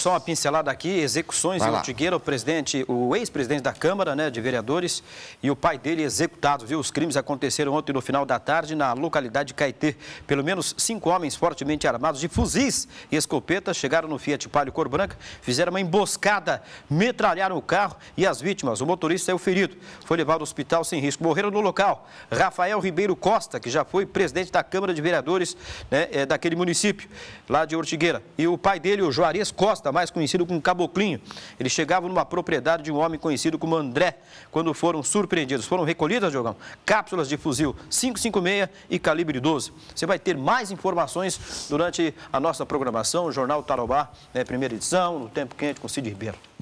Só uma pincelada aqui, execuções em Ortigueira, o presidente, o ex-presidente da Câmara né, de Vereadores e o pai dele executados, viu? Os crimes aconteceram ontem no final da tarde na localidade de Caetê. Pelo menos cinco homens fortemente armados de fuzis e escopetas chegaram no Fiat Palio cor branca, fizeram uma emboscada, metralharam o carro e as vítimas, o motorista saiu ferido, foi levado ao hospital sem risco. Morreram no local Rafael Ribeiro Costa, que já foi presidente da Câmara de Vereadores né, é, daquele município, lá de Ortigueira, e o pai dele, o Juarez Costa, Costa, mais conhecido como Caboclinho. Eles chegavam numa propriedade de um homem conhecido como André, quando foram surpreendidos. Foram recolhidas, Diogão, cápsulas de fuzil 556 e calibre 12. Você vai ter mais informações durante a nossa programação, o Jornal Tarobá, né, primeira edição, no Tempo Quente, com Cid Ribeiro.